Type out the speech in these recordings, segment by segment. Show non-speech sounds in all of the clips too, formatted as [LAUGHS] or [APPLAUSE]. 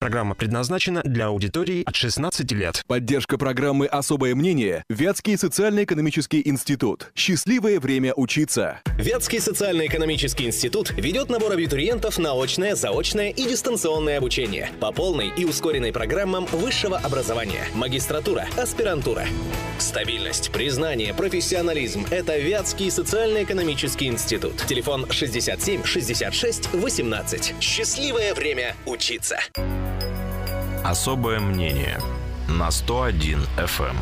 Программа предназначена для аудитории от 16 лет. Поддержка программы «Особое мнение» Вятский социально-экономический институт. Счастливое время учиться. Вятский социально-экономический институт ведет набор абитуриентов на очное, заочное и дистанционное обучение по полной и ускоренной программам высшего образования. Магистратура, аспирантура. Стабильность, признание, профессионализм – это Вятский социально-экономический институт. Телефон 67 66 18. Счастливое время учиться. Особое мнение на 101 FM.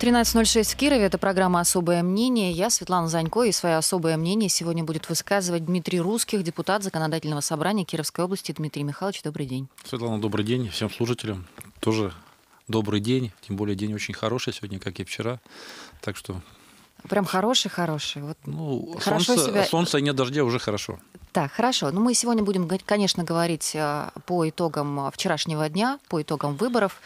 13.06 в Кирове. Это программа «Особое мнение». Я, Светлана Занько, и свое особое мнение сегодня будет высказывать Дмитрий Русских, депутат Законодательного собрания Кировской области. Дмитрий Михайлович, добрый день. Светлана, добрый день. Всем слушателям тоже добрый день. Тем более день очень хороший сегодня, как и вчера. Так что Прям хороший-хороший. Вот ну, хорошо солнце, себя... солнца и нет дождя уже хорошо. Так, хорошо. Ну, мы сегодня будем, конечно, говорить э, по итогам вчерашнего дня, по итогам выборов.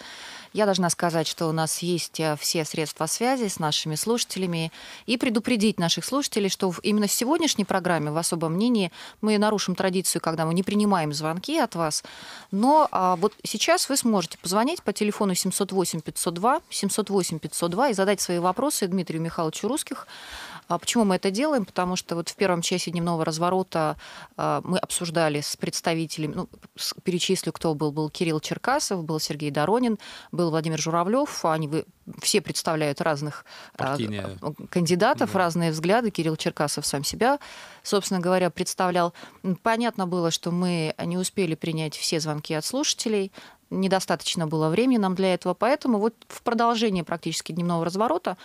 Я должна сказать, что у нас есть э, все средства связи с нашими слушателями и предупредить наших слушателей, что именно в сегодняшней программе в особом мнении мы нарушим традицию, когда мы не принимаем звонки от вас. Но а, вот сейчас вы сможете позвонить по телефону 708-502, 708-502 и задать свои вопросы Дмитрию Михайловичу Русских. А почему мы это делаем? Потому что вот в первом часе дневного разворота а, мы обсуждали с представителями, ну, перечислю, кто был. Был Кирилл Черкасов, был Сергей Доронин, был Владимир Журавлев. Они вы, все представляют разных а, Партийные. кандидатов, Да. разные взгляды. Кирилл Черкасов сам себя, собственно говоря, представлял. Понятно было, что мы не успели принять все звонки от слушателей, недостаточно было времени нам для этого, поэтому вот в продолжении практически дневного разворота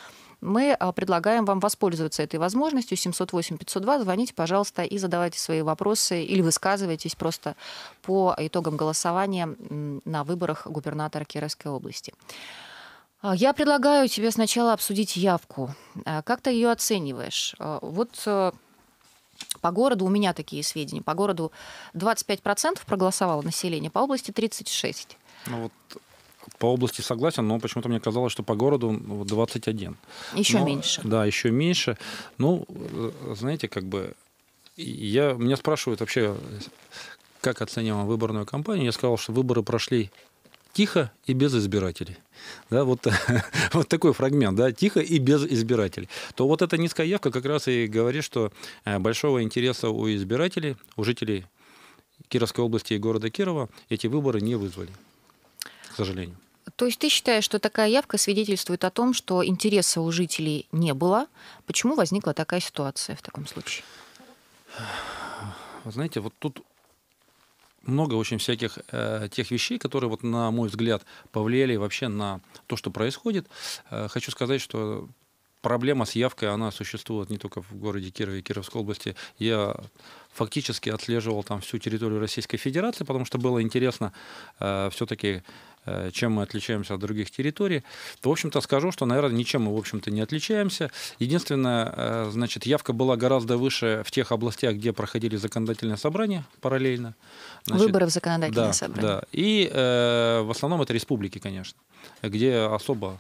мы а, предлагаем вам воспользоваться этой возможностью. 708-502, звоните, пожалуйста, и задавайте свои вопросы или высказывайтесь просто по итогам голосования на выборах губернатора Кировской области. А, Я предлагаю тебе сначала обсудить явку. А, Как ты ее оцениваешь? Вот э, по городу, у меня такие сведения, по городу 25% проголосовало население, по области 36%. Ну, вот по области согласен, но почему-то мне казалось, что по городу ну, вот 21. Еще Но- меньше. Да, еще меньше. Ну, э, знаете, как бы я, меня спрашивают вообще, как оцениваем выборную кампанию. Я сказал, что выборы прошли тихо и без избирателей. Да, вот, [LAUGHS] вот такой фрагмент, да, тихо и без избирателей. То вот эта низкая явка как раз и говорит, что э, большого интереса у избирателей, у жителей Кировской области и города Кирова эти выборы не вызвали, к сожалению. То есть ты считаешь, что такая явка свидетельствует о том, что интереса у жителей не было? Почему возникла такая ситуация в таком случае? Вы знаете, вот тут много очень всяких э, тех вещей, которые, вот, на мой взгляд, повлияли вообще на то, что происходит. Э, хочу сказать, что проблема с явкой, она существует не только в городе Кирове и Кировской области. Я фактически отслеживал там всю территорию Российской Федерации, потому что было интересно э, все-таки чем мы отличаемся от других территорий, то, в общем-то, скажу, что, наверное, ничем мы, в общем-то, не отличаемся. Единственное, э, значит, явка была гораздо выше в тех областях, где проходили законодательные собрания параллельно. Значит, Выборы в законодательное да, собрание. Да. И э, в основном это республики, конечно, где особо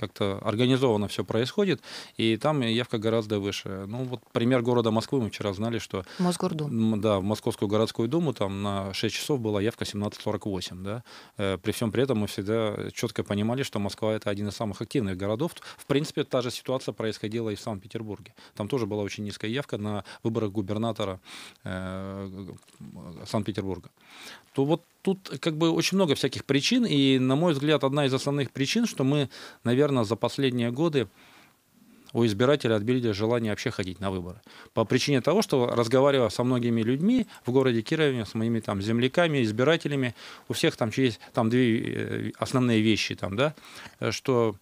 как-то организованно все происходит, и там явка гораздо выше. Ну, вот пример города Москвы мы вчера знали, что Мосгордум. Да, в Московскую городскую думу там на 6 часов была явка 17.48. Да? Э, При всем при этом мы всегда четко понимали, что Москва это один из самых активных городов. В принципе, та же ситуация происходила и в Санкт-Петербурге. Там тоже была очень низкая явка на выборах губернатора э, Санкт-Петербурга. То вот тут как бы очень много всяких причин, и, на мой взгляд, одна из основных причин, что мы, наверное, за последние годы у избирателя отбили желание вообще ходить на выборы. По причине того, что разговаривая со многими людьми в городе Кирове, с моими там земляками, избирателями, у всех там есть там две э, основные вещи, там, да, что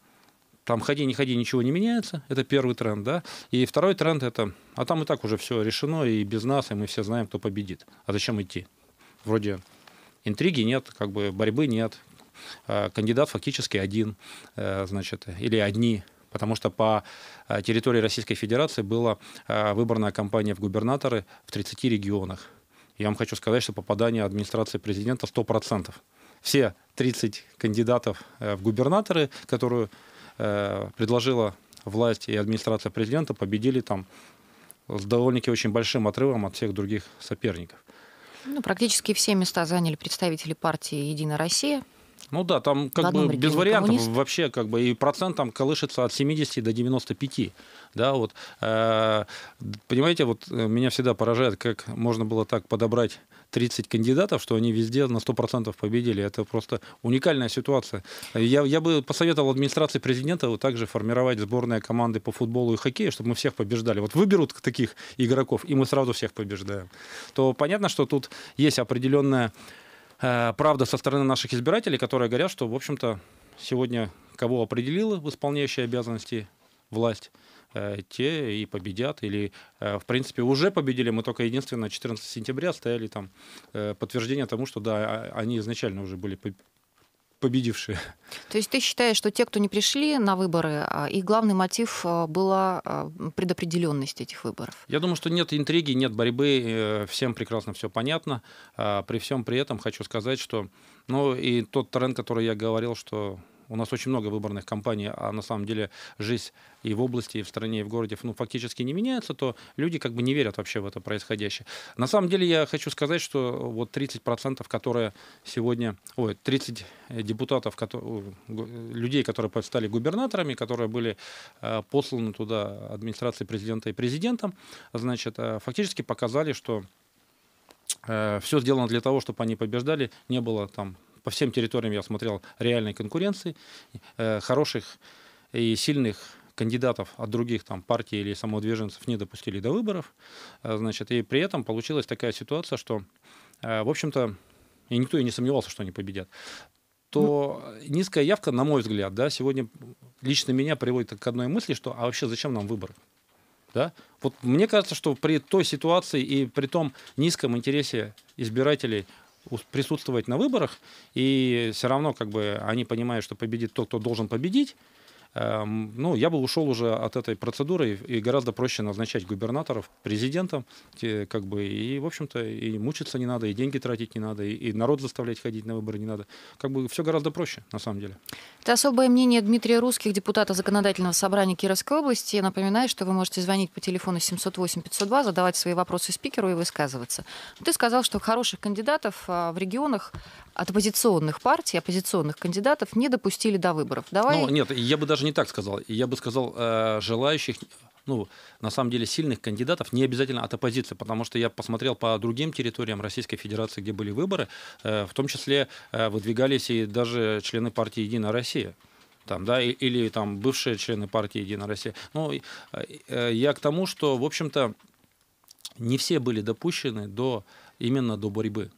там ходи, не ходи, ничего не меняется. Это первый тренд, да. И второй тренд это, а там и так уже все решено, и без нас, и мы все знаем, кто победит. А зачем идти? Вроде интриги нет, как бы борьбы нет. Э, Кандидат фактически один, э, значит, или одни. Потому что по э, территории Российской Федерации была э, выборная кампания в губернаторы в 30 регионах. Я вам хочу сказать, что попадание администрации президента 100%. Все 30 кандидатов э, в губернаторы, которую э, предложила власть и администрация президента, победили там с довольно-таки очень большим отрывом от всех других соперников. Ну, практически все места заняли представители партии «Единая Россия». Ну да, там как бы без вариантов коммунист. вообще как бы и процент там колышется от 70 до 95. Да, вот, э, понимаете, вот э, меня всегда поражает, как можно было так подобрать 30 кандидатов, что они везде на 100% победили. Это просто уникальная ситуация. Я, я бы посоветовал администрации президента вот также формировать сборные команды по футболу и хоккею, чтобы мы всех побеждали. Вот выберут таких игроков, и мы сразу всех побеждаем. То понятно, что тут есть определенная э, правда со стороны наших избирателей, которые говорят, что, в общем-то, сегодня кого определила в исполняющей обязанности власть, те и победят. Или, э, в принципе, уже победили. Мы только единственное 14 сентября стояли там э, подтверждение тому, что да, а- они изначально уже были по- победившие. То есть ты считаешь, что те, кто не пришли на выборы, а, их главный мотив а, была предопределенность этих выборов? Я думаю, что нет интриги, нет борьбы, э, всем прекрасно все понятно. При всем при этом хочу сказать, что, ну и тот тренд, который я говорил, что у нас очень много выборных кампаний, а на самом деле жизнь и в области, и в стране, и в городе ну, фактически не меняется, то люди как бы не верят вообще в это происходящее. На самом деле я хочу сказать, что вот 30%, которые сегодня, ой, 30 депутатов, кото- о, гу- людей, которые стали губернаторами, которые были э, посланы туда администрацией президента и президентом, значит, э, фактически показали, что все сделано для того, чтобы они побеждали, не было там по всем территориям я смотрел реальной конкуренции, э, хороших и сильных кандидатов от других там партий или самодвиженцев не допустили до выборов, Э, значит, и при этом получилась такая ситуация, что, э, в общем-то, и никто и не сомневался, что они победят то низкая явка, на мой взгляд, да, сегодня лично меня приводит к одной мысли, что а вообще зачем нам выборы? Да? Вот мне кажется, что при той ситуации и при том низком интересе избирателей присутствовать на выборах, и все равно как бы они понимают, что победит тот, кто должен победить, ну, я бы ушел уже от этой процедуры и гораздо проще назначать губернаторов президентом, как бы, и, в общем-то, и мучиться не надо, и деньги тратить не надо, и, и народ заставлять ходить на выборы не надо. Как бы все гораздо проще, на самом деле. Это особое мнение Дмитрия Русских, депутата Законодательного собрания Кировской области. Я напоминаю, что вы можете звонить по телефону 708-502, задавать свои вопросы спикеру и высказываться. Ты сказал, что хороших кандидатов а, в регионах от оппозиционных партий, оппозиционных кандидатов не допустили до выборов. Давай Ну, нет, я бы даже не так сказал. Я бы сказал, э, желающих, ну, на самом деле, сильных кандидатов, не обязательно от оппозиции, потому что я посмотрел по другим территориям Российской Федерации, где были выборы, э, в том числе э, выдвигались и даже члены партии «Единая Россия». Там, да, или там бывшие члены партии «Единая Россия». Ну, я к тому, что, в общем-то, не все были допущены до, именно до борьбы.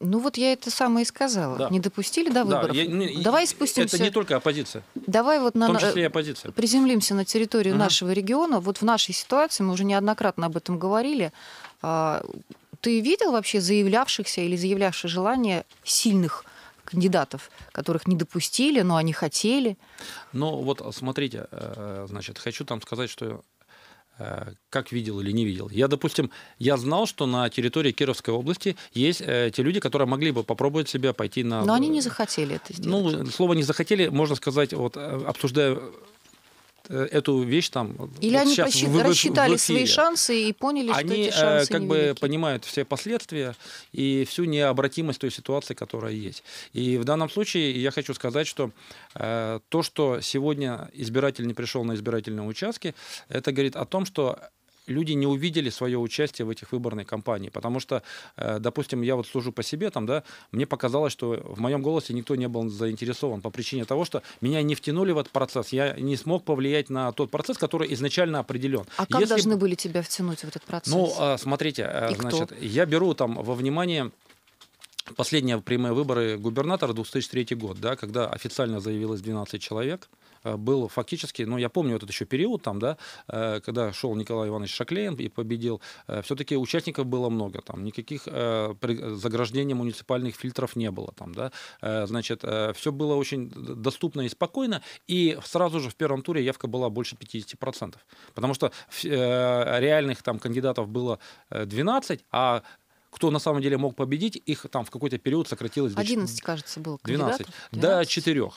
Ну вот я это самое и сказала. Да. Не допустили до выборов. Да, я- не- Давай спустимся. Это не только оппозиция, Давай вот в на том числе и оппозиция. приземлимся на территорию Мгм. нашего региона. Вот в нашей ситуации, мы уже неоднократно об этом говорили, а, ты видел вообще заявлявшихся или заявлявших желание сильных кандидатов, которых не допустили, но они хотели? Ну вот смотрите, э, значит, хочу там сказать, что как видел или не видел. Я, допустим, я знал, что на территории Кировской области есть э, те люди, которые могли бы попробовать себя пойти на... Но они не захотели это сделать. Ну, слово не захотели, можно сказать, вот э, обсуждая э, эту вещь там. Или вот они посчит- в- в- в рассчитали свои шансы и поняли, что Они эти э, шансы как бы невелики. понимают все последствия и всю необратимость той ситуации, которая есть. И в данном случае я хочу сказать, что э, то, что сегодня избиратель не пришел на избирательные участки, это говорит о том, что люди не увидели свое участие в этих выборной кампании. Потому что, э, допустим, я вот служу по себе, там, да, мне показалось, что в моем голосе никто не был заинтересован по причине того, что меня не втянули в этот процесс, я не смог повлиять на тот процесс, который изначально определен. А как Если должны бы- были тебя втянуть в этот процесс? ну, а, смотрите, а, И кто? значит, я беру там во внимание последние прямые выборы губернатора 2003 год, да, когда официально заявилось 12 человек, э, был фактически, ну, я помню этот еще период там, да, э, когда шел Николай Иванович Шаклеин и победил, все-таки участников было много, там, никаких э, заграждений муниципальных фильтров не было там, да, Э, значит, все было очень доступно и спокойно, и сразу же в первом туре явка была больше 50%, потому что э, реальных там кандидатов было э, 12, а кто на самом деле мог победить, их там в какой-то период сократилось до чет- 11, кажется, было 12, кандидатов. до 12. 4.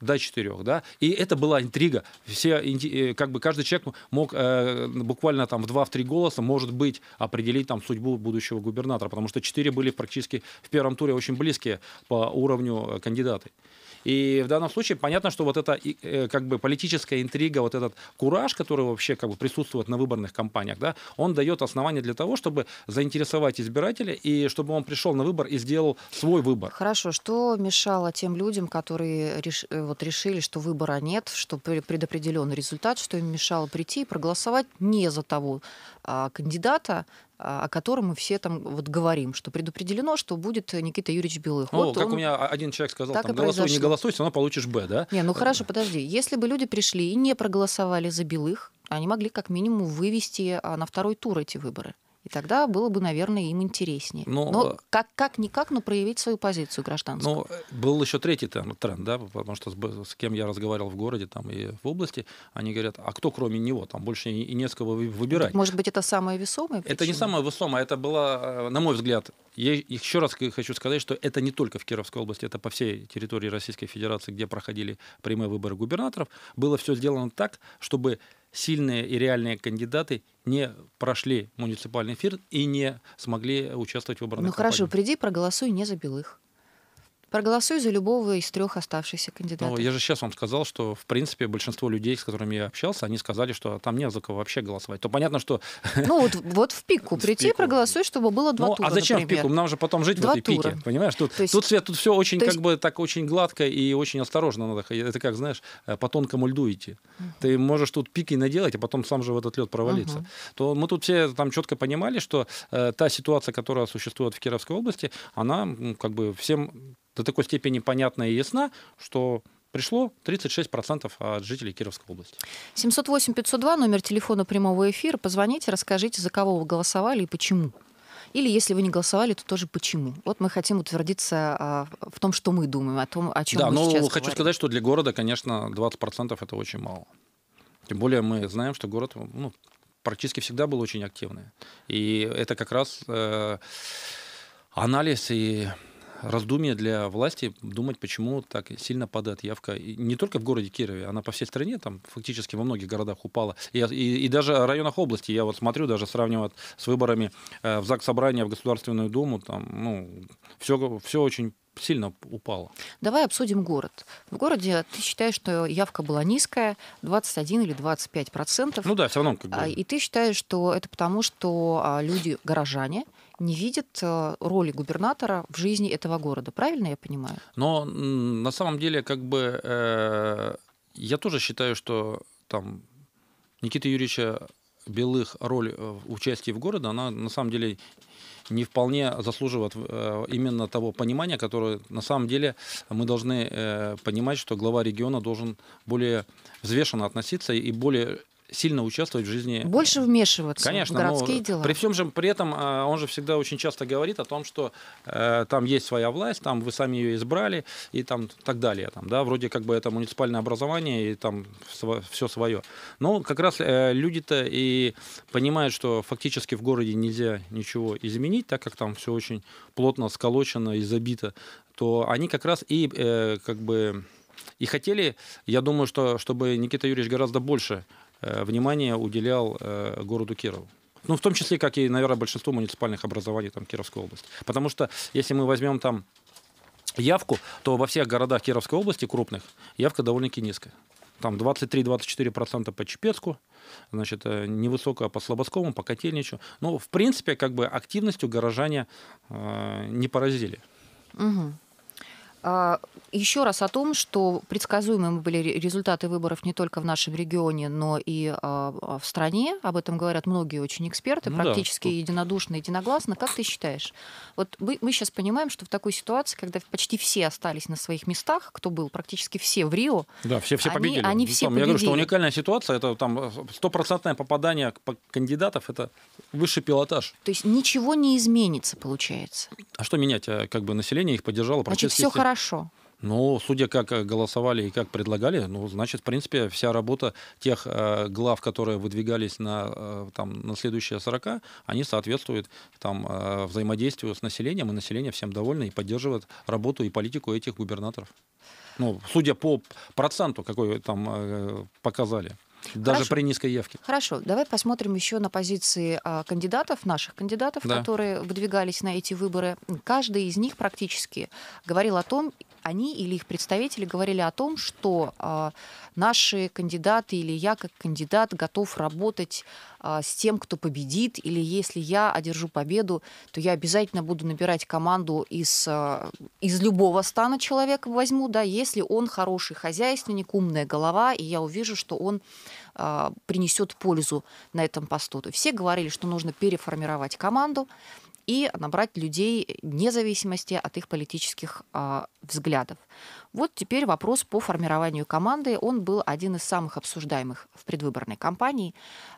до четырех, да, и это была интрига. Все, э, как бы каждый человек мог э, буквально там в два-три голоса, может быть, определить там судьбу будущего губернатора, потому что четыре были практически в первом туре очень близкие по уровню э, кандидаты. И в данном случае понятно, что вот эта э, как бы политическая интрига, вот этот кураж, который вообще как бы присутствует на выборных кампаниях, да, он дает основание для того, чтобы заинтересовать избирателя и чтобы он пришел на выбор и сделал свой выбор. Хорошо, что мешало тем людям, которые реш- э, вот решили, что выбора нет, что пре- предопределенный результат, что им мешало прийти и проголосовать не за того а, кандидата, о котором мы все там вот говорим, что предопределено, что будет Никита Юрьевич Белых. Ну, вот как он- у меня один человек сказал, Так там, голосуй, не произошло. голосуй, все равно получишь Б, да? Не, ну хорошо, подожди. Если бы люди пришли и не проголосовали за Белых, они могли как минимум вывести а, на второй тур эти выборы. И тогда было бы, наверное, им интереснее. Но, Но э, как, как-никак, но проявить свою позицию гражданскую. Ну, э, был еще третий трен- тренд, да, потому что с, с кем я разговаривал в городе там и в области, они говорят, а кто кроме него, там больше и, и не с кого вы- выбирать. Может быть, это самое весомое? Это не самое высокое, это было, э, на мой взгляд, я еще раз хочу сказать, что это не только в Кировской области, это по всей территории Российской Федерации, где проходили прямые выборы губернаторов, было все сделано так, чтобы сильные и реальные кандидаты не прошли муниципальный эфир и не смогли участвовать в выборных Ну хорошо, кампаниях. приди, проголосуй не за Белых. Проголосуй за любого из трех оставшихся кандидатов. Ну, я же сейчас вам сказал, что, в принципе, большинство людей, с которыми я общался, они сказали, что там не за кого вообще голосовать. То понятно, что... [LAUGHS] Ну вот, вот в пику прийти, проголосуй, чтобы было два Ну, тура, а зачем например. в пику? Нам же потом жить Два в этой тура. пике, понимаешь? Тут, То есть- тут, Свет, тут все очень то как есть- бы так очень гладко и очень осторожно надо ходить. Это как, знаешь, э, по тонкому льду идти. Ты можешь тут пики наделать, а потом сам же в этот лед провалиться. Мгм. То мы тут все там четко понимали, что э, та ситуация, которая существует в Кировской области, она м, как бы всем до такой степени понятна и ясна, что пришло 36% от жителей Кировской области. 708-502, номер телефона прямого эфира. Позвоните, расскажите, за кого вы голосовали и почему. Или если вы не голосовали, то тоже почему. Вот мы хотим утвердиться а, в том, что мы думаем, о том, о чем Да, мы но сейчас хочу говорим. сказать, что для города, конечно, 20% это очень мало. Тем более мы знаем, что город ну, практически всегда был очень активный. И это как раз э, анализ и раздумье для власти думать, почему так сильно падает явка. И не только в городе Кирове, она по всей стране, там фактически во многих городах упала. И, и, и даже в районах области, я вот смотрю, даже сравнивать с выборами э, в ЗАГС Собрания, в Государственную Думу, там, ну, все, все очень сильно упало. Давай обсудим город. В городе ты считаешь, что явка была низкая, 21 или 25 процентов. Ну да, все равно как бы... А, И ты считаешь, что это потому, что а, люди, горожане, не видят а, роли губернатора в жизни этого города. Правильно я понимаю? Но на самом деле, как бы, э, я тоже считаю, что там Никита Юрьевича Белых роль э, в участии в городе, она на самом деле не вполне заслуживает э, именно того понимания, которое на самом деле мы должны э, понимать, что глава региона должен более взвешенно относиться и более сильно участвовать в жизни Больше вмешиваться Конечно, в городские но дела. при всем же при этом а, он же всегда очень часто говорит о том, что э, там есть своя власть, там вы сами ее избрали и там так далее, там, да, вроде как бы это муниципальное образование и там все свое. Но как раз э, люди-то и понимают, что фактически в городе нельзя ничего изменить, так как там все очень плотно сколочено и забито, то они как раз и э, как бы и хотели, я думаю, что чтобы Никита Юрьевич гораздо больше э, внимания уделял э, городу Кирову. Ну, в том числе, как и, наверное, большинство муниципальных образований там, Кировской области. Потому что, если мы возьмем там явку, то во всех городах Кировской области крупных явка довольно-таки низкая. Там 23-24% по Чепецку, значит, э, невысокая по Слободскому, по Котельничу. Ну, в принципе, как бы активностью горожане э, не поразили. Мгм. А, Еще раз о том, что предсказуемыми были ре- результаты выборов не только в нашем регионе, но и а, в стране. Об этом говорят многие очень эксперты, Ну да, практически тут- единодушно, единогласно. Как ты считаешь? Вот мы, мы сейчас понимаем, что в такой ситуации, когда почти все остались на своих местах, кто был, практически все в Рио, Да, все, все Они- победили. они Ну, все там, Я говорю, что победили. уникальная ситуация, это там стопроцентное попадание по- кандидатов, это высший пилотаж. то есть ничего не изменится, получается. А что менять? А, Как бы население их поддержало Значит, практически все все. Хорошо. Ну, судя как э, голосовали и как предлагали, ну, значит, в принципе, вся работа тех э, глав, которые выдвигались на, э, там, на следующие 40, они соответствуют там, э, взаимодействию с населением, и население всем довольно и поддерживает работу и политику этих губернаторов. Ну, судя по проценту, какой там э, показали. Даже Хорошо. при низкой явке. Хорошо, давай посмотрим еще на позиции а, кандидатов, наших кандидатов, Да. которые выдвигались на эти выборы. Каждый из них практически говорил о том, они или их представители говорили о том, что а, наши кандидаты или я как кандидат готов работать а, с тем, кто победит, или если я одержу победу, то я обязательно буду набирать команду из, а, из любого стана человека возьму, да, если он хороший хозяйственник, умная голова, и я увижу, что он принесет пользу на этом посту. Все говорили, что нужно переформировать команду и набрать людей вне зависимости от их политических а, взглядов. Вот теперь вопрос по формированию команды. Он был один из самых обсуждаемых в предвыборной кампании.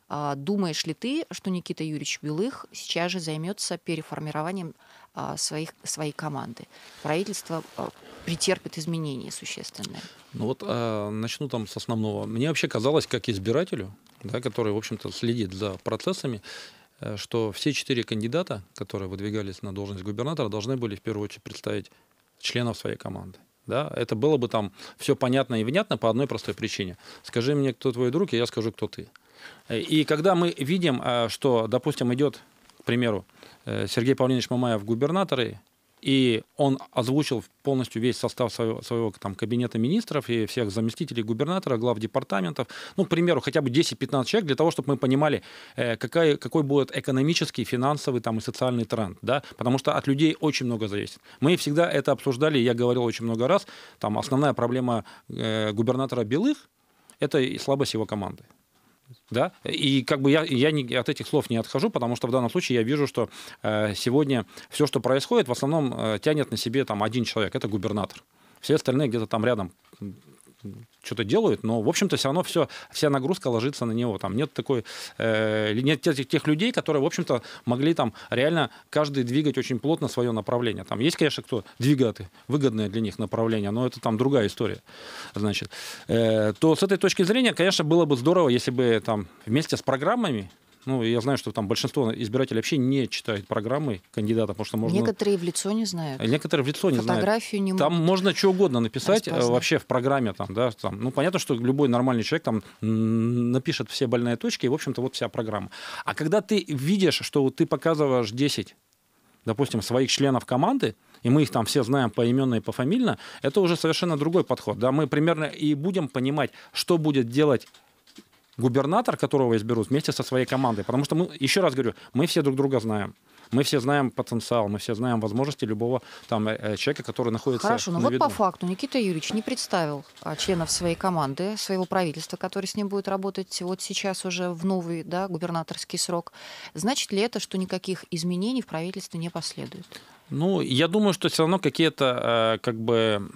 А, думаешь ли ты, что Никита Юрьевич Белых сейчас же займется переформированием а, своих, своей команды? Правительство а, претерпит изменения существенные. Ну вот э, начну там с основного. Мне вообще казалось, как избирателю, да, который, в общем-то, следит за процессами, э, что все четыре кандидата, которые выдвигались на должность губернатора, должны были в первую очередь представить членов своей команды. Да? Это было бы там все понятно и внятно по одной простой причине. Скажи мне, кто твой друг, и я скажу, кто ты. Э, И когда мы видим, э, что, допустим, идет, к примеру, э, Сергей Павлович Мамаев губернаторы, и он озвучил полностью весь состав своего, своего там, кабинета министров и всех заместителей губернатора, глав департаментов. Ну, к примеру, хотя бы 10-15 человек, для того, чтобы мы понимали, э, какая, какой будет экономический, финансовый там, и социальный тренд. Да? Потому что от людей очень много зависит. Мы всегда это обсуждали, я говорил очень много раз. Там, основная проблема э, губернатора Белых – это слабость его команды. Да? И как бы я, я не, от этих слов не отхожу, потому что в данном случае я вижу, что э, сегодня все, что происходит, в основном э, тянет на себе там один человек, это губернатор. Все остальные где-то там рядом что-то делают, но, в общем-то, все равно все, вся нагрузка ложится на него. Там нет такой, э, нет тех, тех людей, которые, в общем-то, могли там реально каждый двигать очень плотно свое направление. Там есть, конечно, кто двигает выгодное для них направление, но это там другая история. Значит, э, то с этой точки зрения, конечно, было бы здорово, если бы там вместе с программами ну, я знаю, что там большинство избирателей вообще не читают программы кандидата, потому что можно... Некоторые в лицо не знают. Некоторые в лицо не знают. Фотографию не Там можно что угодно написать э, распознать. вообще в программе. Там, да, там. Ну, понятно, что любой нормальный человек там напишет все больные точки, и, в общем-то, вот вся программа. А когда ты видишь, что ты показываешь 10, допустим, своих членов команды, и мы их там все знаем поименно и пофамильно, это уже совершенно другой подход. Да? Мы примерно и будем понимать, что будет делать губернатор, которого изберут, вместе со своей командой. Потому что мы, еще раз говорю, мы все друг друга знаем. Мы все знаем потенциал, мы все знаем возможности любого там э, э, человека, который находится Хорошо, но на вот виду. по факту Никита Юрьевич не представил а, членов своей команды, своего правительства, который с ним будет работать вот сейчас уже в новый да, губернаторский срок. Значит ли это, что никаких изменений в правительстве не последует? Ну, я думаю, что все равно какие-то э, как бы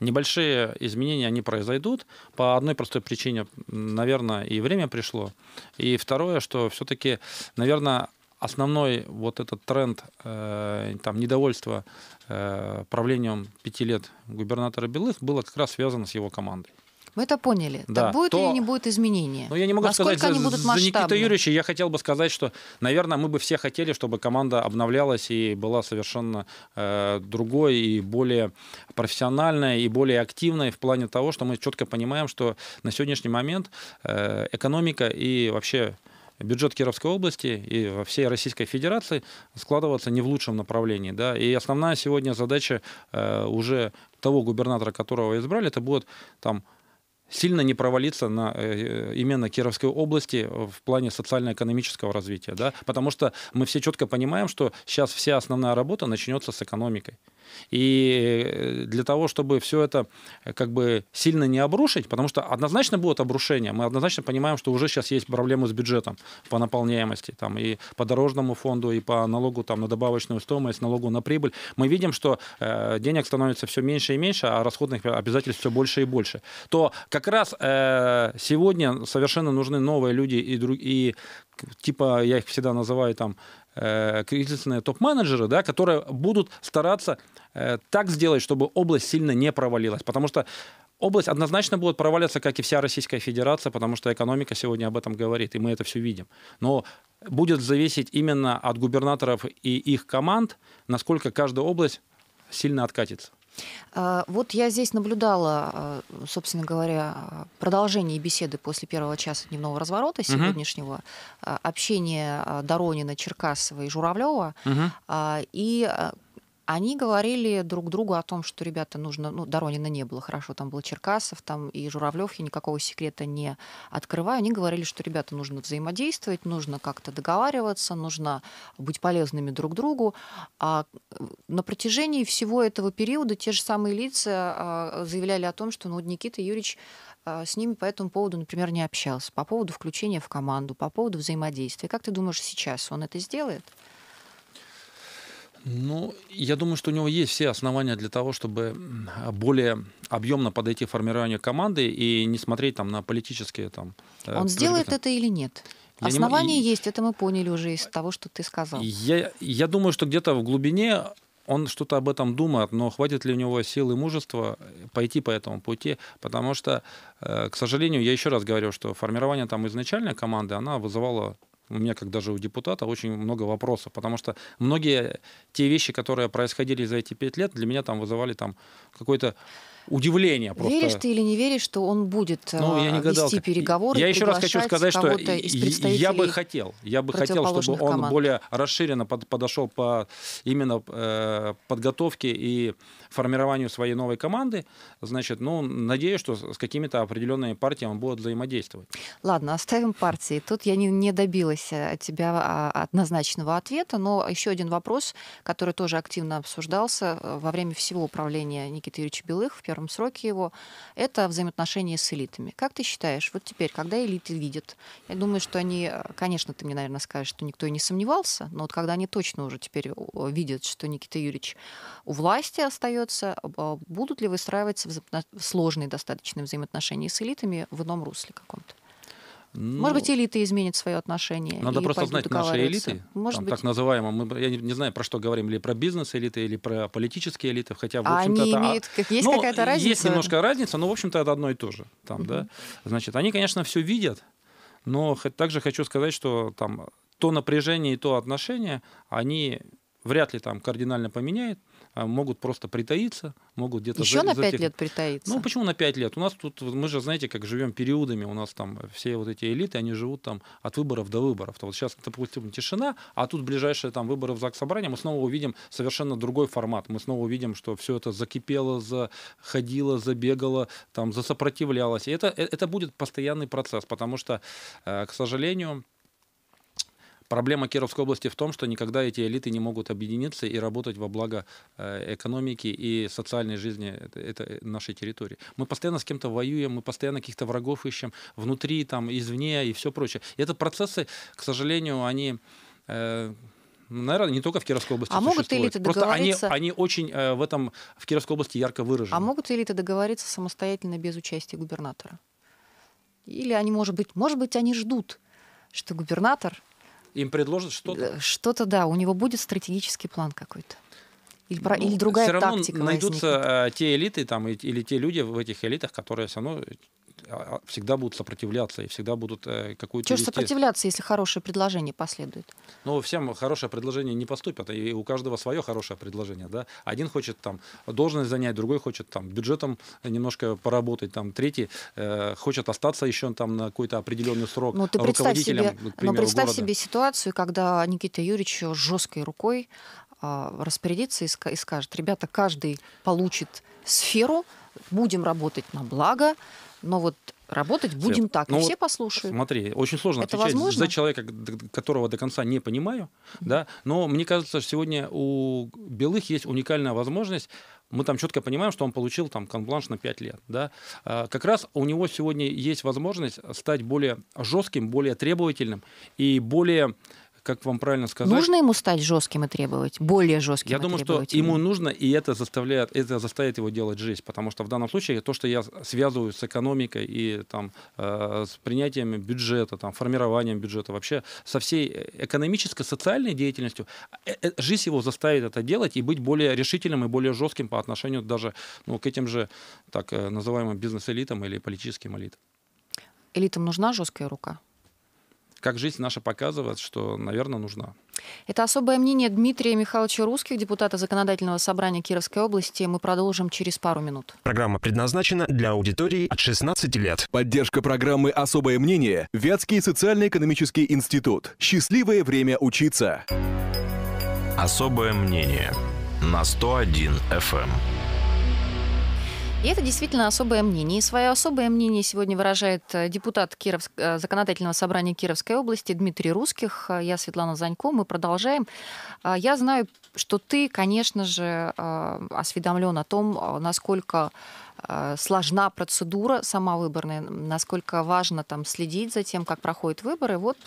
небольшие изменения они произойдут по одной простой причине, наверное, и время пришло. И второе, что все-таки, наверное, основной вот этот тренд э, там недовольства э, правлением пяти лет губернатора Белых было как раз связано с его командой. Мы это поняли. Да, так будет то- или не будет изменения? Ну, я не могу Насколько сказать они за, будут за Никита масштабны? Юрьевича. Я хотел бы сказать, что, наверное, мы бы все хотели, чтобы команда обновлялась и была совершенно э, другой и более профессиональной и более активной в плане того, что мы четко понимаем, что на сегодняшний момент э, экономика и вообще бюджет Кировской области и во всей Российской Федерации складываться не в лучшем направлении. Да? И основная сегодня задача э, уже того губернатора, которого избрали, это будет там сильно не провалиться на э, именно Кировской области в плане социально-экономического развития, да, потому что мы все четко понимаем, что сейчас вся основная работа начнется с экономикой. И э, для того, чтобы все это э, как бы сильно не обрушить, потому что однозначно будет обрушение, мы однозначно понимаем, что уже сейчас есть проблемы с бюджетом по наполняемости, там, и по дорожному фонду, и по налогу там, на добавочную стоимость, налогу на прибыль. Мы видим, что э, денег становится все меньше и меньше, а расходных обязательств все больше и больше. То как раз э, сегодня совершенно нужны новые люди и, друг- типа, я их всегда называю там, э, кризисные топ-менеджеры, да, которые будут стараться э, так сделать, чтобы область сильно не провалилась. Потому что область однозначно будет проваливаться, как и вся Российская Федерация, потому что экономика сегодня об этом говорит, и мы это все видим. Но будет зависеть именно от губернаторов и их команд, насколько каждая область сильно откатится. А, вот я здесь наблюдала, а, собственно говоря, продолжение беседы после первого часа дневного разворота сегодняшнего, угу. общения Доронина, Черкасова и Журавлева. Угу. И они говорили друг другу о том, что, ребята, нужно... Ну, Доронина не было, хорошо, там был Черкасов, там и Журавлев, я никакого секрета не открываю. Они говорили, что, ребята, нужно взаимодействовать, нужно как-то договариваться, нужно быть полезными друг другу. А на протяжении всего этого периода те же самые лица а, заявляли о том, что ну, Никита Юрьевич а, с ними по этому поводу, например, не общался, по поводу включения в команду, по поводу взаимодействия. Как ты думаешь, сейчас он это сделает? Ну, я думаю, что у него есть все основания для того, чтобы более объемно подойти к формированию команды и не смотреть там на политические там. Э, Он сделает это или нет? Я Основания не... есть, это мы поняли уже из того, что ты сказал. Я, я думаю, что где-то в глубине он что-то об этом думает, но хватит ли у него сил и мужества пойти по этому пути, потому что, э, к сожалению, я еще раз говорю, что формирование там изначальной команды, она вызывала у меня, как даже у депутата, очень много вопросов, потому что многие те вещи, которые происходили за эти пять лет, для меня там вызывали там какой-то удивление. Просто. Веришь ты или не веришь, что он будет ну, я не вести гадалка. переговоры? Я еще раз хочу сказать, что я бы хотел, я бы хотел, чтобы он команд. более расширенно под, подошел по именно э, подготовке и формированию своей новой команды. Значит, ну, надеюсь, что с какими-то определенными партиями он будет взаимодействовать. Ладно, оставим партии. Тут я не, не добилась э, от тебя а, однозначного ответа, но еще один вопрос, который тоже активно обсуждался э, во время всего управления Никиты Юрьевича Белых в первом сроке его, это взаимоотношения с элитами. Как ты считаешь, вот теперь, когда элиты видят, я думаю, что они, конечно, ты мне, наверное, скажешь, что никто и не сомневался, но вот когда они точно уже теперь видят, что Никита Юрьевич у власти остается, а, будут ли выстраиваться сложные достаточно взаимоотношения с элитами в ином русле каком-то? Ну, Может быть, элиты изменят свое отношение. Надо просто знать наши элиты, Может там, быть... так называемые. Мы, я не, не знаю, про что говорим, или про бизнес-элиты, или про политические элиты, хотя, в общем-то, они это... Имеют, как, есть ну, какая-то разница? Есть немножко разница, но, в общем-то, это одно и то же. Там, да? Значит, они, конечно, все видят, но также хочу сказать, что там то напряжение и то отношение, они вряд ли там кардинально поменяют. А могут просто притаиться, могут где-то... Еще за, на пять лет притаиться? Ну, почему на пять лет? У нас тут, мы же, знаете, как живем периодами, у нас там все вот эти элиты, они живут там от выборов до выборов. То вот сейчас, допустим, тишина, а тут ближайшие там выборы в ЗАГС собрания, мы снова увидим совершенно другой формат. Мы снова увидим, что все это закипело, заходило, забегало, там, засопротивлялось. И это, э, это будет постоянный процесс, потому что, э, к сожалению, Проблема Кировской области в том, что никогда эти элиты не могут объединиться и работать во благо э, экономики и социальной жизни этой нашей территории. Мы постоянно с кем-то воюем, мы постоянно каких-то врагов ищем внутри, там, извне и все прочее. И это процессы, к сожалению, они э, Наверное, не только в Кировской области. А могут элиты Просто они, они очень э, в этом в Кировской области ярко выражены. А могут элиты договориться самостоятельно без участия губернатора? Или они, может быть, может быть, они ждут, что губернатор им предложат что-то? Э, что-то, да, у него будет стратегический план какой-то. Или, ну, или другая все равно тактика найдутся возникнет. Э, те элиты там, или те люди в этих элитах, которые все равно всегда будут сопротивляться и всегда будут э, какую-то... Чего вести... сопротивляться, если хорошее предложение последует? Ну, всем хорошее предложение не поступит, и у каждого свое хорошее предложение, да. Один хочет там должность занять, другой хочет там бюджетом немножко поработать, там третий э, хочет остаться еще там на какой-то определенный срок ну, ты представь себе, примеру, Но представь города. себе ситуацию, когда Никита Юрьевич жесткой рукой э, распорядится и, и скажет, ребята, каждый получит сферу, будем работать на благо, но вот работать будем Свет, так, ну и все послушают. Смотри, очень сложно Это отвечать возможно? за человека, которого до конца не понимаю, да, но мне кажется, что сегодня у Белых есть уникальная возможность мы там четко понимаем, что он получил там конбланш на 5 лет. Да? А, как раз у него сегодня есть возможность стать более жестким, более требовательным и более как вам правильно сказать... Нужно ему стать жестким и требовать, более жестким Я думаю, что ему нужно, и это заставляет, это заставит его делать жизнь, потому что в данном случае то, что я связываю с экономикой и там, э, с принятием бюджета, там, формированием бюджета, вообще со всей экономической, социальной деятельностью, э, э, жизнь его заставит это делать и быть более решительным и более жестким по отношению даже ну, к этим же так э, называемым бизнес-элитам или политическим элитам. Элитам нужна жесткая рука? Как жизнь наша показывает, что, наверное, нужна. Это особое мнение Дмитрия Михайловича Русских, депутата Законодательного собрания Кировской области. Мы продолжим через пару минут. Программа предназначена для аудитории от 16 лет. Поддержка программы «Особое мнение» Вятский социально-экономический институт. Счастливое время учиться. Особое мнение на 101 FM. И это действительно особое мнение. И свое особое мнение сегодня выражает э, депутат Кировск... э, Законодательного собрания Кировской области Дмитрий Русских. Э, Я Светлана Занько. Мы продолжаем. Я знаю, что ты, конечно же, осведомлен о том, насколько сложна процедура сама выборная, насколько важно там следить за тем, как проходят выборы. Вот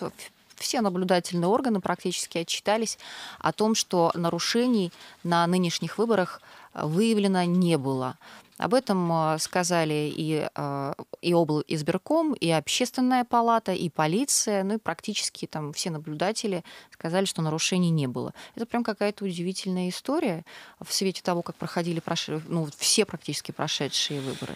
все наблюдательные органы практически отчитались о том, что нарушений на нынешних выборах выявлено не было. Об этом э, сказали и, э, и обл. избирком, и общественная палата, и полиция, ну и практически там все наблюдатели сказали, что нарушений не было. Это прям какая-то удивительная история в свете того, как проходили прош- ну, все практически прошедшие выборы.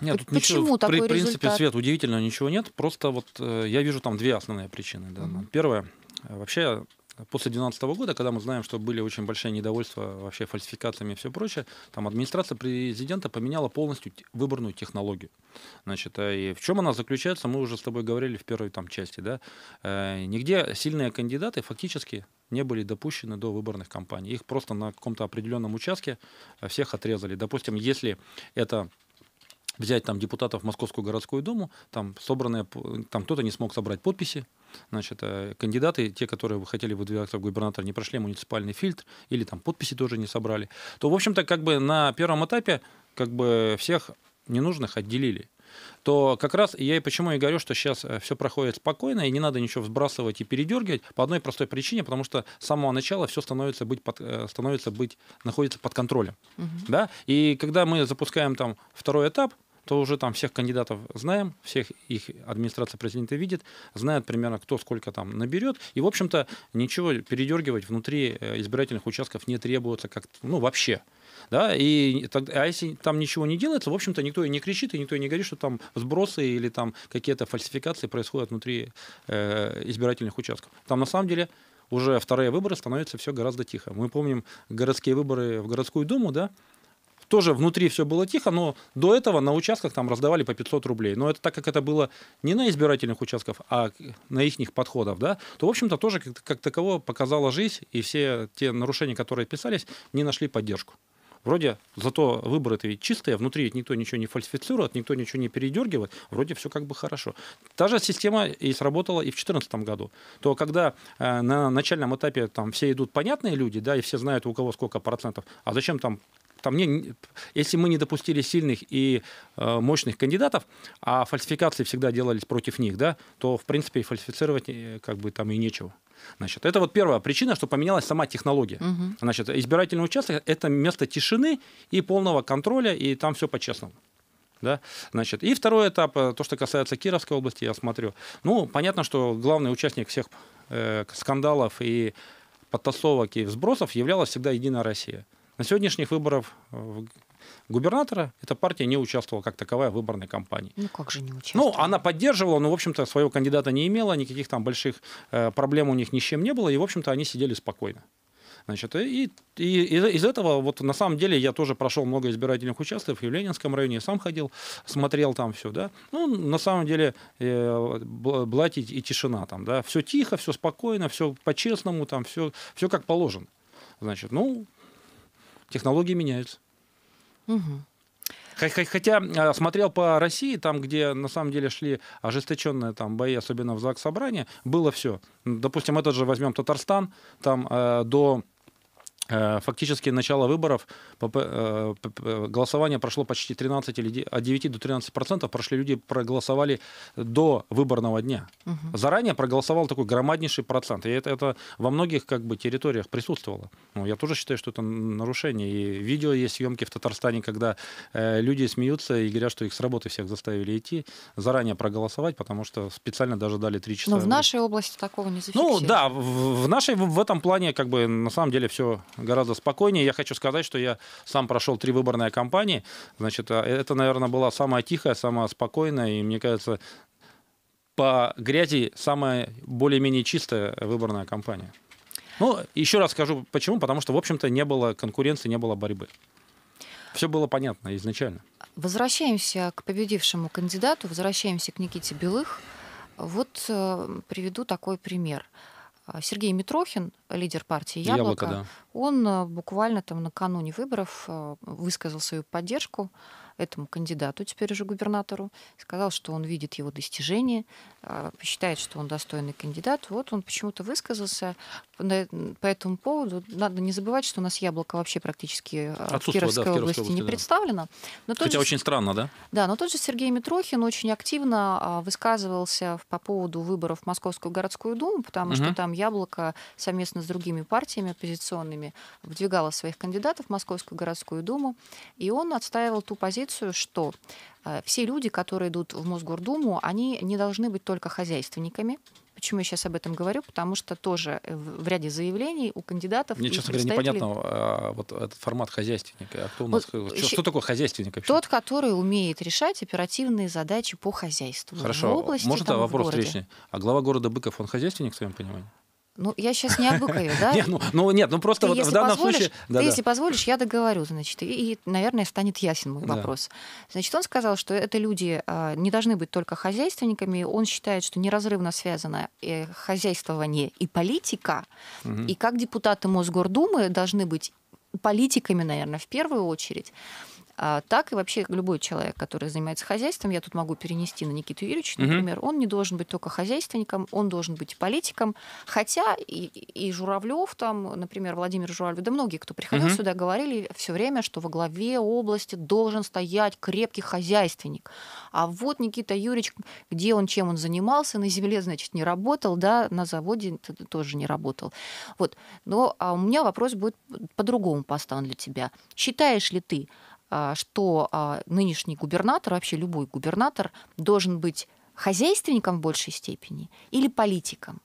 Нет, тут ничего, Почему в при- такой принципе, результат? Свет, удивительного ничего нет. Просто вот э, я вижу там две основные причины. Да. Первое, э, вообще после 2012 года, когда мы знаем, что были очень большие недовольства вообще фальсификациями и все прочее, там администрация президента поменяла полностью выборную технологию. Значит, э, и в чем она заключается, мы уже с тобой говорили в первой там части, да. Э, Нигде сильные кандидаты фактически не были допущены до выборных кампаний. Их просто на каком-то определенном участке э, всех отрезали. Допустим, если это взять там депутатов в Московскую городскую думу, там собранные, там кто-то не смог собрать подписи, значит, э, кандидаты, те, которые вы хотели выдвигаться в губернатор, не прошли муниципальный фильтр, или там подписи тоже не собрали, то, в общем-то, как бы на первом этапе как бы всех ненужных отделили то как раз я и почему и говорю, что сейчас все проходит спокойно, и не надо ничего взбрасывать и передергивать по одной простой причине, потому что с самого начала все становится быть, под, э, становится быть, находится под контролем. Да? И когда мы запускаем там второй этап, то уже там всех кандидатов знаем, всех их администрация президента видит, знает примерно, кто сколько там наберет. И, в общем-то, ничего передергивать внутри э, избирательных участков не требуется, как ну, вообще. Да, и а если там ничего не делается, в общем-то, никто и не кричит, и никто и не говорит, что там сбросы или там какие-то фальсификации происходят внутри э, избирательных участков. Там на самом деле уже вторые выборы становятся все гораздо тихо. Мы помним городские выборы в городскую думу, да, тоже внутри все было тихо, но до этого на участках там раздавали по 500 рублей. Но это так как это было не на избирательных участках, а на их подходов, да, то, в общем-то, тоже как, как таково показала жизнь, и все те нарушения, которые писались, не нашли поддержку. Вроде зато выборы-то ведь чистые, внутри ведь никто ничего не фальсифицирует, никто ничего не передергивает, вроде все как бы хорошо. Та же система и сработала и в 2014 году. То когда э, на начальном этапе там все идут понятные люди, да, и все знают у кого сколько процентов, а зачем там там не, если мы не допустили сильных и э, мощных кандидатов, а фальсификации всегда делались против них, да, то в принципе фальсифицировать э, как бы там и нечего. Значит, это вот первая причина, что поменялась сама технология. Значит, избирательный участок это место тишины и полного контроля, и там все по-честному. Да? Значит, и второй этап, э, то, что касается Кировской области, я смотрю. Ну, понятно, что главный участник всех э, скандалов и подтасовок и взбросов являлась всегда Единая Россия. На сегодняшних выборах э, губернатора эта партия не участвовала как таковая в выборной кампании. Ну как же не участвовать? Ну, она поддерживала, но, в общем-то, своего кандидата не имела, никаких там больших э, проблем у них ни с чем не было, и, в общем-то, они сидели спокойно. Значит, и, и из, этого, вот на самом деле, я тоже прошел много избирательных участков и в Ленинском районе, сам ходил, смотрел там все, да. Ну, на самом деле, э, б- была и, и тишина там, да. Все тихо, все спокойно, все по-честному, там все, все как положено. Значит, ну, технологии меняются. Хо- Хотя э, смотрел по России, там, где на самом деле шли ожесточенные там бои, особенно в ЗАГС собрания, было все. Допустим, этот же возьмем Татарстан, там э, до Фактически начало выборов, э, ПП, голосование прошло почти 13 или от 9 до 13 процентов. Прошли люди проголосовали до выборного дня. Заранее проголосовал такой громаднейший процент. И это, это во многих как бы, территориях присутствовало. Ну, я тоже считаю, что это нарушение. И видео есть съемки в Татарстане, когда э, люди смеются и говорят, что их с работы всех заставили идти, заранее проголосовать, потому что специально даже дали 3 часа. Но в нашей области такого не Ну зафиксировано. да, в, в нашей в, в этом плане как бы на самом деле все гораздо спокойнее. Я хочу сказать, что я сам прошел три выборные кампании. Значит, а, это, наверное, была самая тихая, самая спокойная и, мне кажется, по грязи самая более-менее чистая выборная кампания. Ну, еще раз скажу, почему. Потому что, в общем-то, не было конкуренции, не было борьбы. Все было понятно изначально. Возвращаемся к победившему кандидату, возвращаемся к Никите Белых. Вот э, приведу такой пример. А, Сергей Митрохин, лидер партии «Яблоко», Яблоко, да. он э, буквально там накануне выборов э, высказал свою поддержку этому кандидату, теперь уже губернатору, сказал, что он видит его достижения, э, считает, что он достойный кандидат. Вот он почему-то высказался по этому поводу. Надо не забывать, что у нас «Яблоко» вообще практически э, в Отсутствует, да, в Кировской Кировской области не области, да. представлено. Но Хотя же очень странно, да? да, но тот же Сергей Митрохин очень активно а, высказывался по поводу выборов в Московскую городскую думу, потому что Мгм. там Яблоко совместно с другими партиями оппозиционными выдвигало своих кандидатов в Московскую городскую думу, и он отстаивал ту позицию, что а, все люди, которые идут в Мосгордуму, они не должны быть только хозяйственниками. Почему я сейчас об этом говорю? Потому что тоже э, в ряде заявлений у кандидатов Мне, честно говоря, представителей- непонятно а, вот этот формат хозяйственника. А кто у нас, Вот что, еще- что такое хозяйственник вообще? Тот, который умеет решать оперативные задачи по хозяйству. Хорошо, В области, может, там, вопрос встречный? А глава города Быков, он хозяйственник, в своем понимании? Ну, я сейчас не о Быкове, да? [LAUGHS] Нет, ну, ну, нет, ну просто Ты, вот в если данном позволишь, случае... ты, Да, да. если позволишь, я договорю, значит, и, и, наверное, станет ясен мой Да. вопрос. Значит, он сказал, что это люди а, не должны быть только хозяйственниками. Он считает, что неразрывно связано э, хозяйствование и политика. Мгм. И как депутаты Мосгордумы должны быть политиками, наверное, в первую очередь. А, так и вообще любой человек, который занимается хозяйством, я тут могу перенести на Никиту Юрьевича, например, он не должен быть только хозяйственником, он должен быть политиком. Хотя и, и Журавлев, там, например, Владимир Журавлев, да многие, кто приходил Мгм. сюда, говорили все время, что во главе области должен стоять крепкий хозяйственник. А вот Никита Юрьевич, где он, чем он занимался, на земле, значит, не работал, да, на заводе тоже не работал. Вот. Но а у меня вопрос будет по-другому поставлен для тебя. Считаешь ли ты, что а, нынешний губернатор, вообще любой губернатор, должен быть хозяйственником в большей степени или политиком?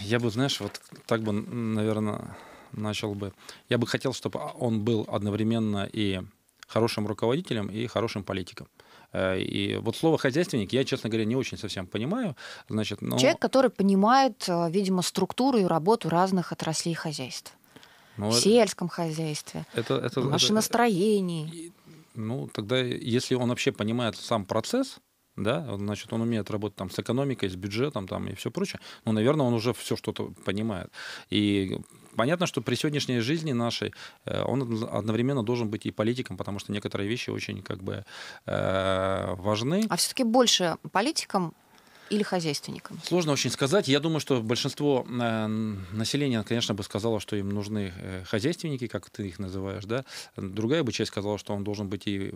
Я бы, знаешь, вот так бы, наверное, начал бы. Я бы хотел, чтобы он был одновременно и хорошим руководителем, и хорошим политиком. Э, И вот слово хозяйственник я, честно говоря, не очень совсем понимаю. Значит, но, Человек, который понимает, а, видимо, структуру и работу разных отраслей хозяйства. Но В это- сельском хозяйстве, это, это, в это- машиностроении. Ну, тогда, если он вообще понимает сам процесс, да, значит, он умеет работать там с экономикой, с бюджетом там и все прочее, ну, наверное, он уже все что-то понимает. И понятно, что при сегодняшней жизни нашей э, он одновременно должен быть и политиком, потому что некоторые вещи очень как бы э, важны. А все-таки больше политиком или хозяйственником? Сложно очень сказать. Я думаю, что большинство э, населения, конечно, бы сказало, что им нужны э, хозяйственники, как ты их называешь, да. Другая бы часть сказала, что он должен быть и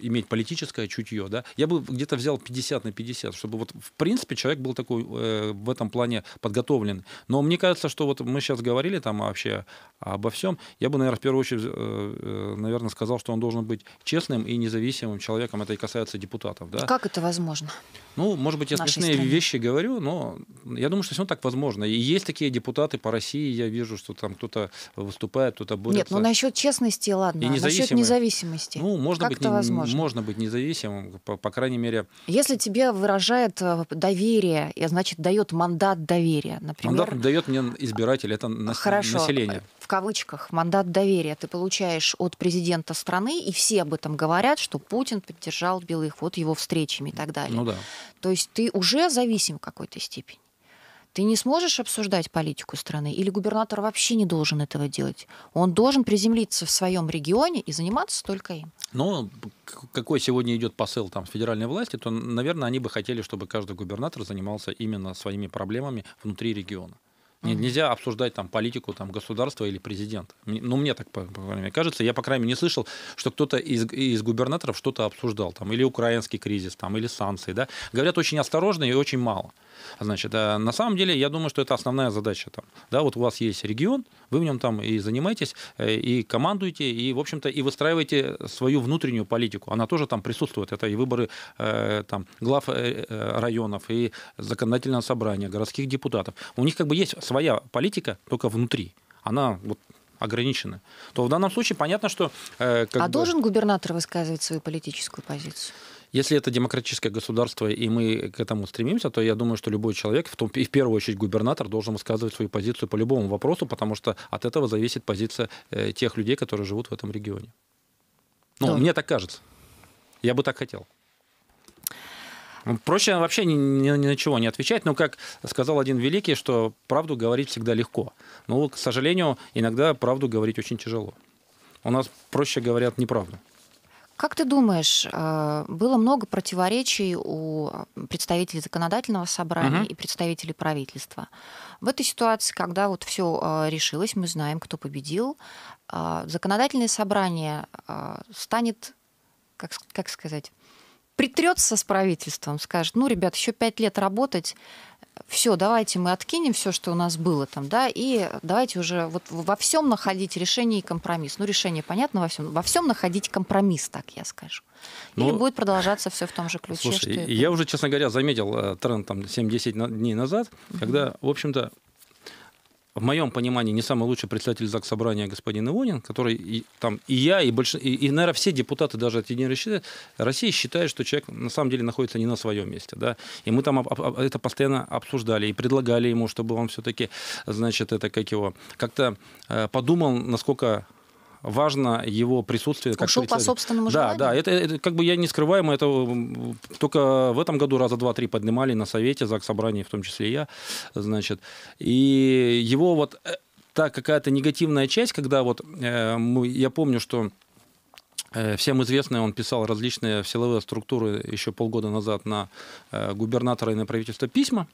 иметь политическое чутье, да, я бы где-то взял 50 на 50, чтобы вот в принципе человек был такой э, в этом плане подготовлен. Но мне кажется, что вот мы сейчас говорили там вообще обо всем, я бы, наверное, в первую очередь, э, э, наверное, сказал, что он должен быть честным и независимым человеком. Это и касается депутатов, да. Как это возможно? Ну, может быть, я смешные стране. вещи говорю, но я думаю, что все так возможно. И есть такие депутаты по России, я вижу, что там кто-то выступает, кто-то борется. Нет, ну насчет честности, ладно. И а насчет независимости. Ну, можно как быть, это возможно? Можно быть независимым, по, по крайней мере. Если тебе выражает э, доверие, и, значит, дает мандат доверия, например, Мандат дает мне избиратель, это нас- Хорошо, население. в кавычках, мандат доверия ты получаешь от президента страны, и все об этом говорят, что Путин поддержал Белых, вот его встречами и так далее. Ну да. То есть ты уже зависим в какой-то степени. Ты не сможешь обсуждать политику страны, или губернатор вообще не должен этого делать. Он должен приземлиться в своем регионе и заниматься только им. К- какой сегодня идет посыл там федеральной власти, то, наверное, они бы хотели, чтобы каждый губернатор занимался именно своими проблемами внутри региона. Не- Нельзя обсуждать там политику там, государства или президента. Ну, мне так по- по крайней мере, кажется. Я, по крайней мере, не слышал, что кто-то из, из губернаторов что-то обсуждал. Там, или украинский кризис, там, или санкции. Да? Говорят очень осторожно и очень мало. Значит, а на самом деле, я думаю, что это основная задача. Там. Да, вот у вас есть регион, вы в нем там и занимаетесь, э, и командуете, и, в общем-то, и выстраиваете свою внутреннюю политику. Она тоже там присутствует. Это и выборы э, там, глав э, районов, и законодательное собрание, городских депутатов. У них как бы есть своя политика, только внутри. Она вот ограничена. То в данном случае понятно, что... э, а бы- должен губернатор высказывать свою политическую позицию? если это демократическое государство, и мы к этому стремимся, то я думаю, что любой человек, в, том, и в первую очередь губернатор, должен высказывать свою позицию по любому вопросу, потому что от этого зависит позиция э, тех людей, которые живут в этом регионе. Ну, Да. мне так кажется. Я бы так хотел. Ну, Проще вообще ни, ни- ни на чего не отвечать, но, как сказал один великий, что правду говорить всегда легко. Но, к сожалению, иногда правду говорить очень тяжело. У нас проще говорят неправду. Как ты думаешь, э, было много противоречий у представителей законодательного собрания Мгм. и представителей правительства. В этой ситуации, когда вот все решилось, мы знаем, кто победил, э, законодательное собрание э, станет, как, как сказать, притрется с правительством, скажет, ну, ребят, еще пять лет работать, все, давайте мы откинем все, что у нас было там, да, и давайте уже вот во всем находить решение и компромисс. Ну, решение понятно во всем, во всем находить компромисс, так я скажу. Или Ну, будет продолжаться все в том же ключе, Слушай, что я было. уже, честно говоря, заметил э, тренд там 7-10 на- дней назад, когда, в общем-то, в моем понимании, не самый лучший председатель ЗАГС Собрания господин Ивонин, который и, там, и я, и, больш... и, и, наверное, все депутаты даже от Единой России, России считают, что человек на самом деле находится не на своем месте. Да? И мы там об- об- это постоянно обсуждали и предлагали ему, чтобы он все-таки, значит, это как его, как-то э, подумал, насколько важно его присутствие как Ушел по собственному Да, желанию? да, это, это как бы я не скрываю, мы это только в этом году раза два-три поднимали на совете, ЗАГС собрании, в том числе и я, значит. И его вот э, та какая-то негативная часть, когда вот э, мы, я помню, что э, Всем известно, он писал различные силовые структуры еще полгода назад на э, губернатора и на правительство письма,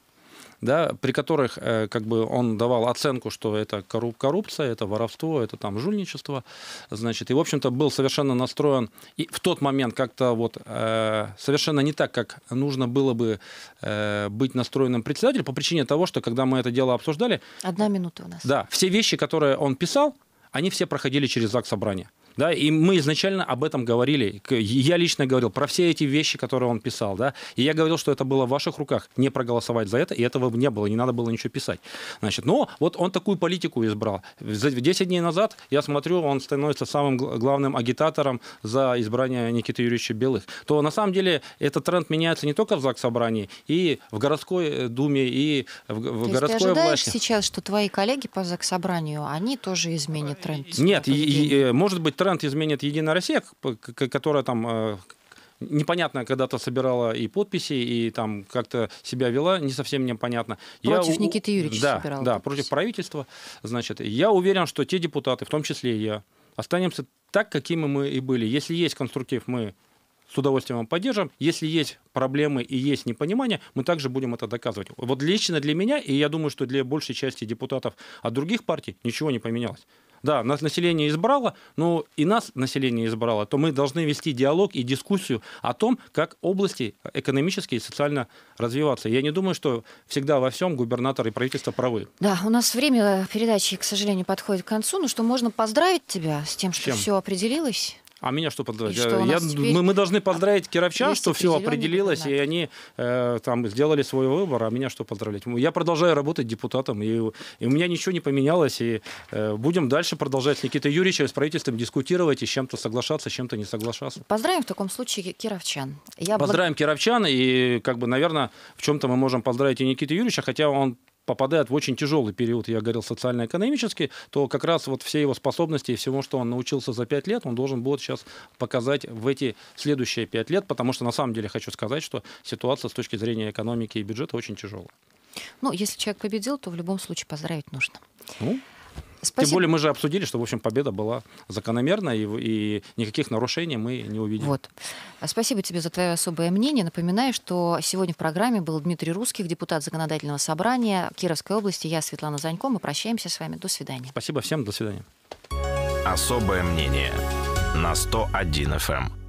да, при которых э, как бы он давал оценку, что это корруп- коррупция, это воровство, это там жульничество, значит, и в общем-то был совершенно настроен и в тот момент как-то вот э, совершенно не так, как нужно было бы э, быть настроенным председателем по причине того, что когда мы это дело обсуждали, Одна минута у нас. да, все вещи, которые он писал, они все проходили через ЗАГС собрания. Да, и мы изначально об этом говорили. Я лично говорил про все эти вещи, которые он писал. Да, и я говорил, что это было в ваших руках не проголосовать за это, и этого не было, не надо было ничего писать. Значит, но вот он такую политику избрал. За 10 дней назад, я смотрю, он становится самым гл- главным агитатором за избрание Никиты Юрьевича Белых. То на самом деле этот тренд меняется не только в ЗАГС собрании, и в городской э, думе, и в, в То есть ты городской ожидаешь власти. сейчас, что твои коллеги по собранию, они тоже изменят тренд? Нет, и- и, э, может быть, тренд изменит Единая Россия, которая там э, непонятно когда-то собирала и подписи, и там как-то себя вела, не совсем мне понятно. Против у- Никиты Юрьевича да, собирала Да, подписи. против правительства. Значит, я уверен, что те депутаты, в том числе и я, останемся так, какими мы и были. Если есть конструктив, мы с удовольствием вам поддержим. Если есть проблемы и есть непонимание, мы также будем это доказывать. Вот лично для меня, и я думаю, что для большей части депутатов от других партий ничего не поменялось. Да, нас население избрало, но и нас население избрало, то мы должны вести диалог и дискуссию о том, как области экономически и социально развиваться. Я не думаю, что всегда во всем губернатор и правительство правы. Да, у нас время передачи, к сожалению, подходит к концу. Ну что, можно поздравить тебя с тем, что Чем? все определилось? А меня что поздравить? И что Я- теперь мы, мы должны поздравить кировчан, что все определилось, и они э, там сделали свой выбор, а меня что поздравлять? Я продолжаю работать депутатом, и, и у меня ничего не поменялось, и э, будем дальше продолжать с Никитой Юрьевичем, с правительством дискутировать и с чем-то соглашаться, с чем-то не соглашаться. Поздравим в таком случае кировчан. Я благ- Поздравим кировчан, и, как бы, наверное, в чем-то мы можем поздравить и Никиту Юрьевича, хотя он попадает в очень тяжелый период, я говорил, социально-экономический, то как раз вот все его способности и всего, что он научился за пять лет, он должен будет сейчас показать в эти следующие пять лет, потому что на самом деле хочу сказать, что ситуация с точки зрения экономики и бюджета очень тяжелая. Ну, если человек победил, то в любом случае поздравить нужно. Ну, Спасибо. Тем более мы же обсудили, что, в общем, победа была закономерна, и, и никаких нарушений мы не увидели. Вот. Спасибо тебе за твое особое мнение. Напоминаю, что сегодня в программе был Дмитрий Русских, депутат Законодательного собрания Кировской области. Я Светлана Занько. Мы прощаемся с вами. До свидания. Спасибо всем, до свидания. Особое мнение на 101 FM.